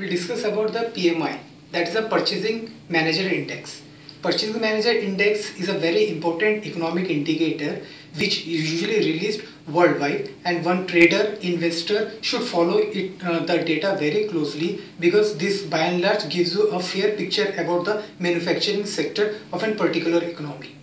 we discuss about the PMI that is a purchasing manager index. Purchasing manager index is a very important economic indicator which is usually released worldwide and one trader investor should follow it uh, the data very closely because this by and large gives you a fair picture about the manufacturing sector of a particular economy.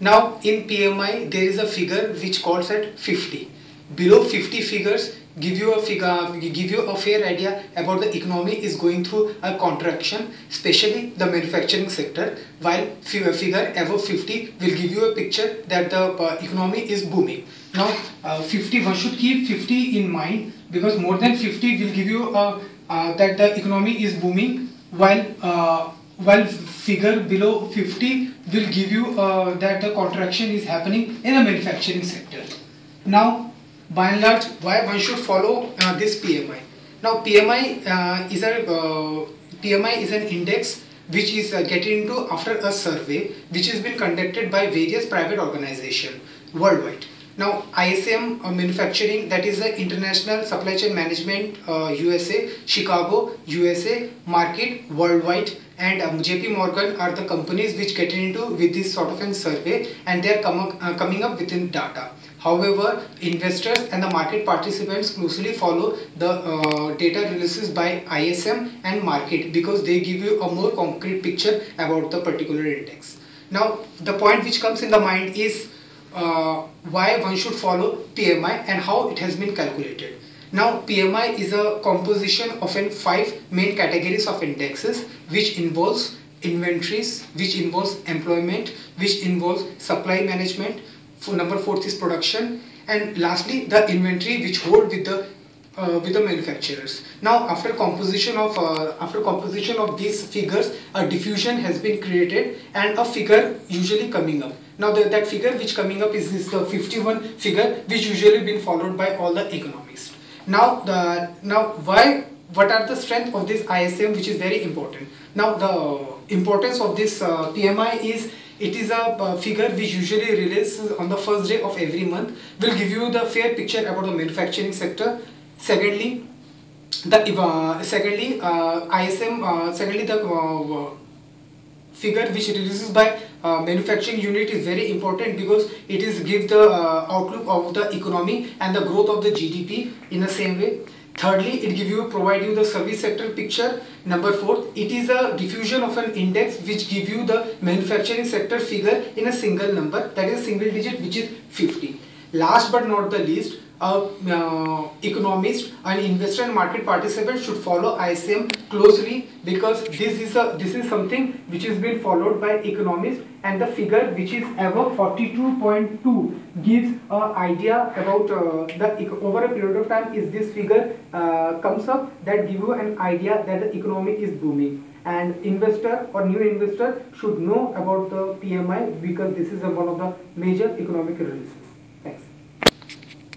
Now in PMI there is a figure which calls at 50. Below 50 figures give you a figure give you a fair idea about the economy is going through a contraction especially the manufacturing sector while figure above 50 will give you a picture that the uh, economy is booming. Now uh, 50 one should keep 50 in mind because more than 50 will give you uh, uh that the economy is booming while uh, while figure below 50 will give you uh, that the contraction is happening in the manufacturing sector. Now by and large why one should follow uh, this PMI. Now PMI uh, is a uh, PMI is an index which is uh, getting into after a survey which has been conducted by various private organizations worldwide. Now ISM uh, manufacturing that is the International Supply Chain Management USA, uh, Chicago, USA, Markit worldwide and um, JP Morgan are the companies which get into with this sort of a survey and they are com coming up within data. However, investors and the market participants closely follow the uh, data releases by ISM and Markit because they give you a more concrete picture about the particular index. Now, the point which comes in the mind is uh, why one should follow PMI and how it has been calculated. Now, PMI is a composition of an five main categories of indexes which involves inventories, which involves employment, which involves supply management, for number fourth is production. And lastly the inventory which hold with the uh, with the manufacturers. Now after composition of uh, after composition of these figures a diffusion has been created and a figure usually coming up. Now the, that figure which coming up is this the 51 figure which usually been followed by all the economists. Now the now why what are the strength of this ISM which is very important? Now the importance of this uh, PMI is it is a figure which usually releases on the first day of every month will give you the fair picture about the manufacturing sector. Secondly the uh, secondly uh, ISM uh, secondly the uh, figure which releases by uh, manufacturing unit is very important because it is give the uh, outlook of the economy and the growth of the GDP in the same way Thirdly, it give you provide you the service sector picture. Number four, it is a diffusion of an index which give you the manufacturing sector figure in a single number that is single digit which is 50. Last but not the least, uh, uh, economist and investor and market participants should follow ISM closely because this is a this is something which is been followed by economists and the figure which is above 42.2 gives an idea about uh, the over a period of time is this figure uh, comes up that give you an idea that the economy is booming and investor or new investor should know about the PMI because this is one of the major economic releases.